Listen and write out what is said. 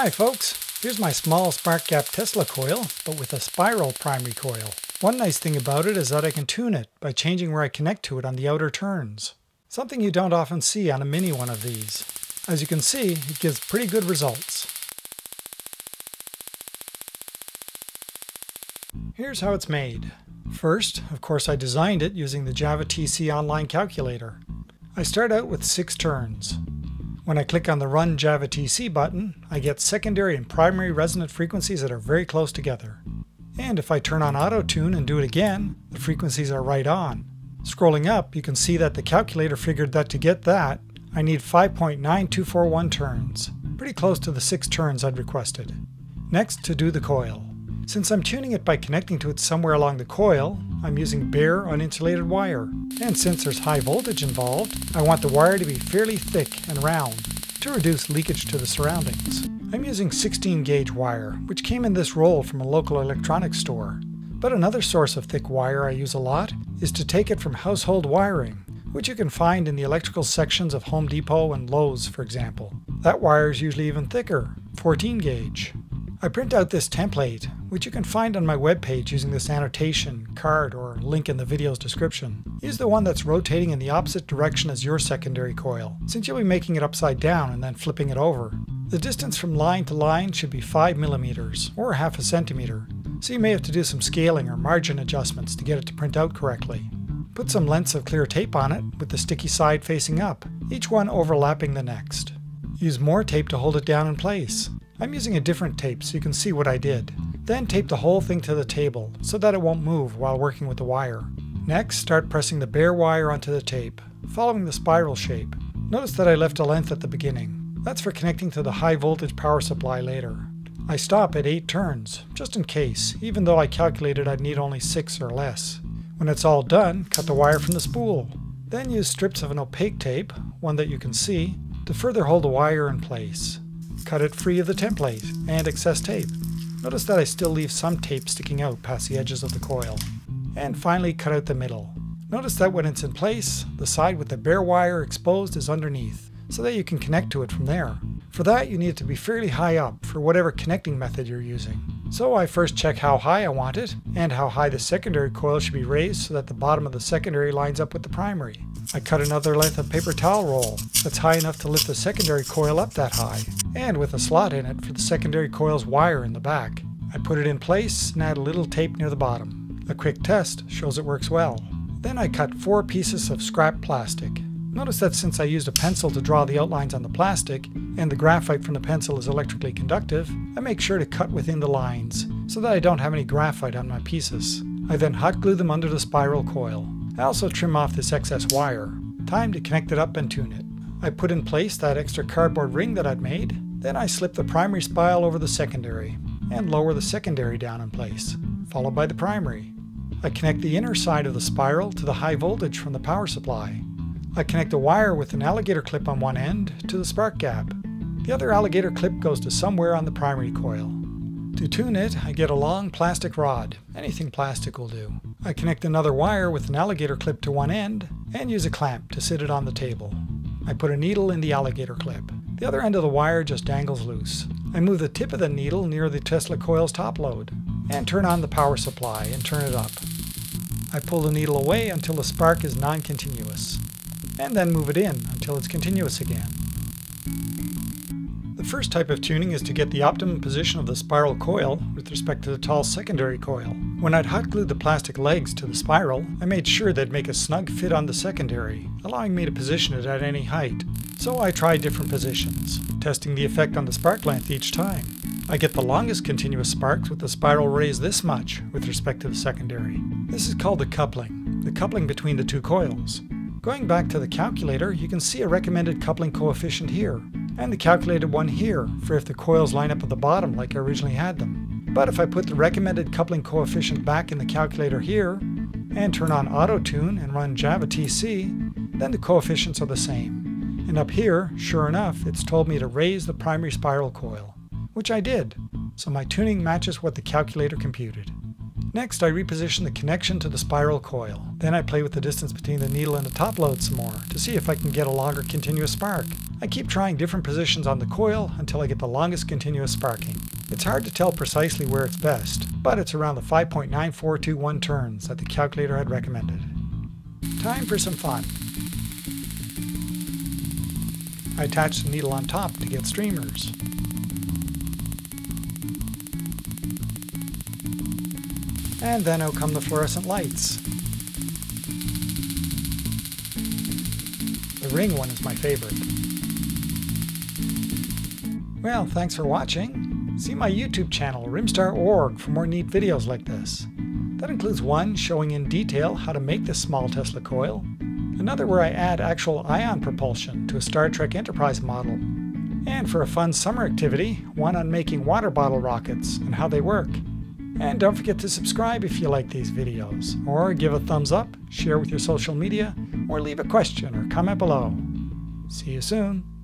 Hi folks, here's my small spark gap Tesla coil, but with a spiral primary coil. One nice thing about it is that I can tune it by changing where I connect to it on the outer turns. Something you don't often see on a mini one of these. As you can see, it gives pretty good results. Here's how it's made. First, of course I designed it using the Java TC online calculator. I start out with six turns. When I click on the Run Java TC button, I get secondary and primary resonant frequencies that are very close together. And if I turn on Auto Tune and do it again, the frequencies are right on. Scrolling up, you can see that the calculator figured that to get that, I need 5.9241 turns, pretty close to the 6 turns I'd requested. Next, to do the coil. Since I'm tuning it by connecting to it somewhere along the coil, I'm using bare uninsulated wire. And since there's high voltage involved, I want the wire to be fairly thick and round to reduce leakage to the surroundings. I'm using 16 gauge wire, which came in this roll from a local electronics store. But another source of thick wire I use a lot is to take it from household wiring, which you can find in the electrical sections of Home Depot and Lowe's, for example. That wire is usually even thicker, 14 gauge. I print out this template, which you can find on my webpage using this annotation, card, or link in the video's description. Use the one that's rotating in the opposite direction as your secondary coil, since you'll be making it upside down and then flipping it over. The distance from line to line should be 5 millimeters, or half a centimeter, so you may have to do some scaling or margin adjustments to get it to print out correctly. Put some lengths of clear tape on it, with the sticky side facing up, each one overlapping the next. Use more tape to hold it down in place. I'm using a different tape so you can see what I did. Then tape the whole thing to the table so that it won't move while working with the wire. Next, start pressing the bare wire onto the tape, following the spiral shape. Notice that I left a length at the beginning. That's for connecting to the high voltage power supply later. I stop at 8 turns, just in case, even though I calculated I'd need only 6 or less. When it's all done, cut the wire from the spool. Then use strips of an opaque tape, one that you can see, to further hold the wire in place cut it free of the template and excess tape. Notice that I still leave some tape sticking out past the edges of the coil. And finally cut out the middle. Notice that when it's in place, the side with the bare wire exposed is underneath, so that you can connect to it from there. For that you need it to be fairly high up for whatever connecting method you're using. So I first check how high I want it, and how high the secondary coil should be raised so that the bottom of the secondary lines up with the primary. I cut another length of paper towel roll that's high enough to lift the secondary coil up that high, and with a slot in it for the secondary coil's wire in the back. I put it in place and add a little tape near the bottom. A quick test shows it works well. Then I cut four pieces of scrap plastic. Notice that since I used a pencil to draw the outlines on the plastic, and the graphite from the pencil is electrically conductive, I make sure to cut within the lines, so that I don't have any graphite on my pieces. I then hot glue them under the spiral coil. I also trim off this excess wire. Time to connect it up and tune it. I put in place that extra cardboard ring that I'd made. Then I slip the primary spiral over the secondary and lower the secondary down in place, followed by the primary. I connect the inner side of the spiral to the high voltage from the power supply. I connect a wire with an alligator clip on one end to the spark gap. The other alligator clip goes to somewhere on the primary coil. To tune it, I get a long plastic rod. Anything plastic will do. I connect another wire with an alligator clip to one end and use a clamp to sit it on the table. I put a needle in the alligator clip. The other end of the wire just dangles loose. I move the tip of the needle near the Tesla coil's top load and turn on the power supply and turn it up. I pull the needle away until the spark is non-continuous and then move it in until it's continuous again The first type of tuning is to get the optimum position of the spiral coil with respect to the tall secondary coil. When I'd hot glued the plastic legs to the spiral, I made sure they'd make a snug fit on the secondary, allowing me to position it at any height. So I try different positions, testing the effect on the spark length each time. I get the longest continuous sparks with the spiral raised this much with respect to the secondary. This is called the coupling, the coupling between the two coils. Going back to the calculator, you can see a recommended coupling coefficient here, and the calculated one here for if the coils line up at the bottom like I originally had them. But if I put the recommended coupling coefficient back in the calculator here, and turn on Auto Tune and run Java TC, then the coefficients are the same. And up here, sure enough, it's told me to raise the primary spiral coil, which I did, so my tuning matches what the calculator computed. Next, I reposition the connection to the spiral coil. Then I play with the distance between the needle and the top load some more to see if I can get a longer continuous spark. I keep trying different positions on the coil until I get the longest continuous sparking. It's hard to tell precisely where it's best, but it's around the 5.9421 turns that the calculator had recommended. Time for some fun. I attach the needle on top to get streamers. And then out come the fluorescent lights. The ring one is my favorite. Well, thanks for watching. See my YouTube channel, rimstar.org, for more neat videos like this. That includes one showing in detail how to make this small Tesla coil, another where I add actual ion propulsion to a Star Trek Enterprise model, and for a fun summer activity, one on making water bottle rockets and how they work. And don't forget to subscribe if you like these videos, or give a thumbs up, share with your social media, or leave a question or comment below. See you soon.